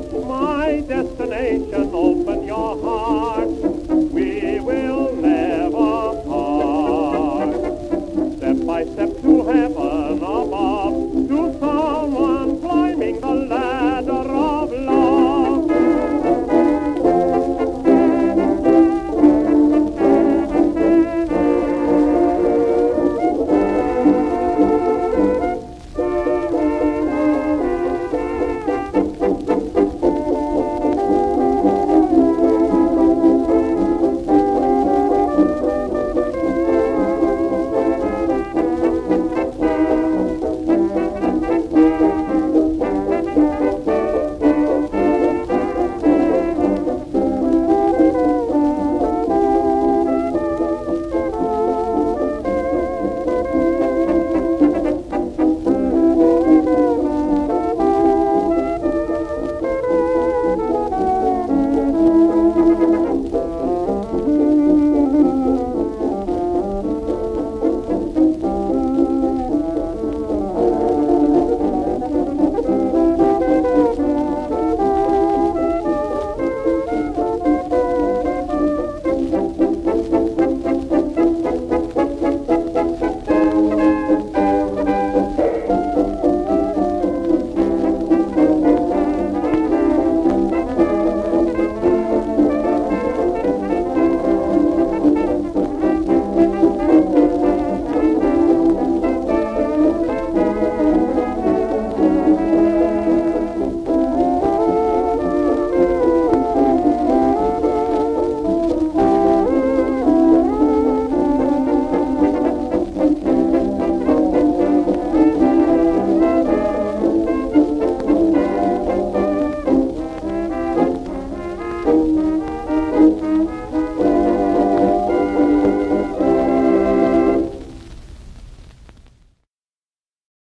my destination.